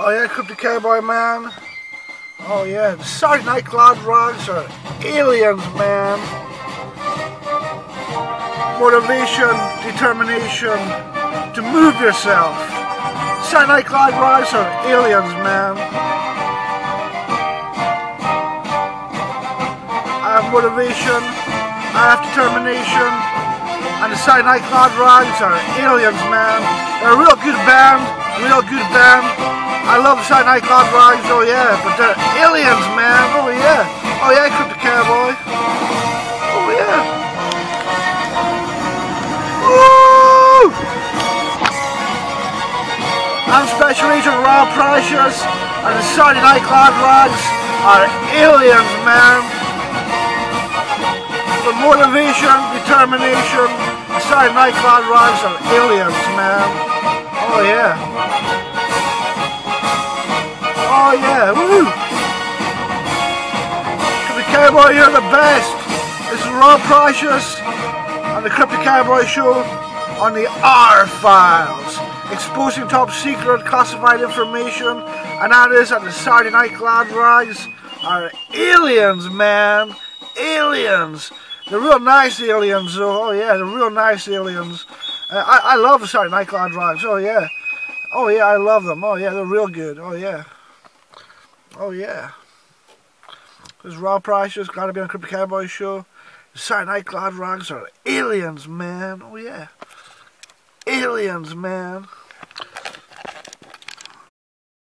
Oh yeah, Cryptic Cowboy man. Oh yeah, the Saturday Night Glad Rags are aliens, man. Motivation, determination to move yourself. Saturday Night Glad Rags are aliens, man. I have motivation, I have determination, and the Saturday Night Glad Rags are aliens, man. They're a real good band, real good band. I love Saturday Night Rags, oh yeah, but they're aliens, man, oh yeah. Oh yeah, Cryptic Cowboy. Oh yeah. Woo! I'm Special Agent Rob Pryshes, and the Saturday Night Rags are aliens, man. For motivation, determination, the Saturday Night Glad Rags are aliens, man. Oh yeah. Oh yeah, woo! Cryptic Cowboy, you're the best! This is Rob Pryshes on the Cryptic Cowboy Show on the R-Files. Exposing top secret classified information and that is that the Saturday Night Glad Rags are aliens, man! Aliens! They're real nice aliens, though. Oh yeah, they're real nice aliens. Uh, I, I love the Saturday Night Glad Rags. Oh yeah. Oh yeah, I love them. Oh yeah, they're real good. Oh yeah. Oh yeah. Because Rob Price just got to be on Cryptic Cowboy Show. Saturday Night Glad Rags are aliens, man. Oh yeah. Aliens, man.